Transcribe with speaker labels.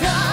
Speaker 1: 더